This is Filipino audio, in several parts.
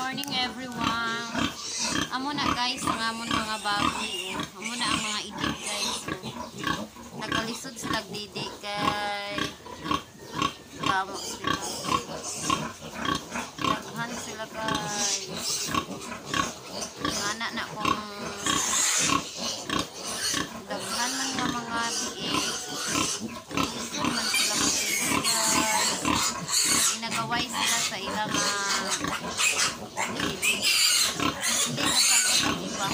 morning everyone. Amo na guys ang amon mga baboy. Oh. Amo na ang mga idik guys. Oh. Nagalisod sila didi kay Kamo sila. Daghan sila guys. Ngana na kung Inagaway sila sa ilang ah, hindi nasakot ang iba.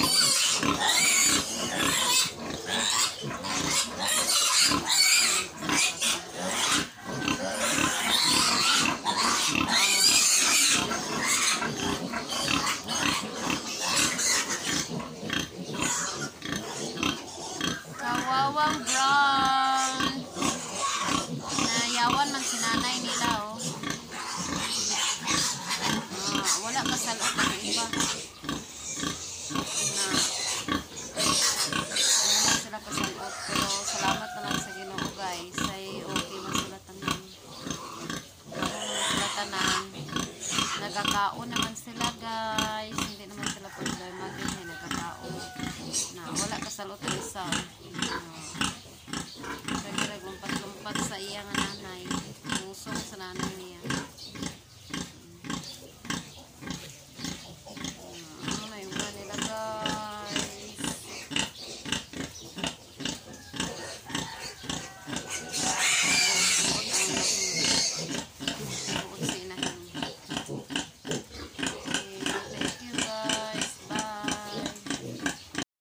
Kawawang brown. Iba. Na sila kasalot. Pero salamat na lang sa ginoo guys. Ay okay. Ako man sila tanan. Nagkakaon naman sila guys. Hindi naman sila problema din. Eh, nagkakaon. Na wala kasalot ang isa.